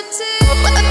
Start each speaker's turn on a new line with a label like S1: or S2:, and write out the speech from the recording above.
S1: To.